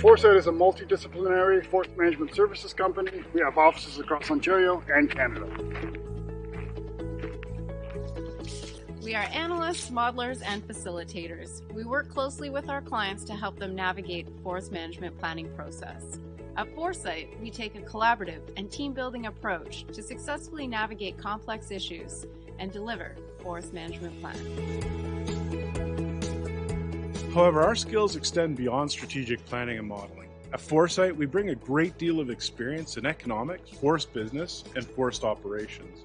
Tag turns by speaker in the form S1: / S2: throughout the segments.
S1: Forsite is a multidisciplinary forest management services company. We have offices across Ontario and Canada.
S2: We are analysts, modelers, and facilitators. We work closely with our clients to help them navigate the forest management planning process. At Forsite, we take a collaborative and team building approach to successfully navigate complex issues and deliver forest management plan.
S3: However, our skills extend beyond strategic planning and modeling. At Forsite, we bring a great deal of experience in economics, forest business, and forest operations.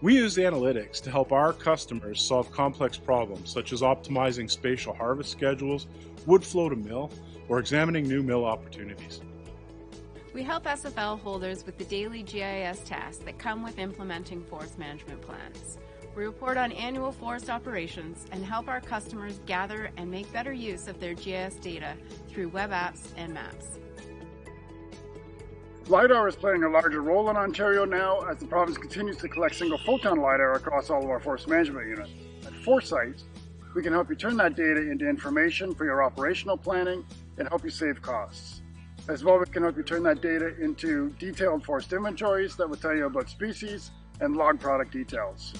S3: We use analytics to help our customers solve complex problems such as optimizing spatial harvest schedules, wood flow to mill, or examining new mill opportunities.
S2: We help SFL holders with the daily GIS tasks that come with implementing forest management plans. We report on annual forest operations and help our customers gather and make better use of their GIS data through web apps and maps.
S1: LiDAR is playing a larger role in Ontario now as the province continues to collect single photon LiDAR across all of our forest management units. At Forsite, we can help you turn that data into information for your operational planning and help you save costs. As well, we can help you turn that data into detailed forest inventories that will tell you about species and log product details.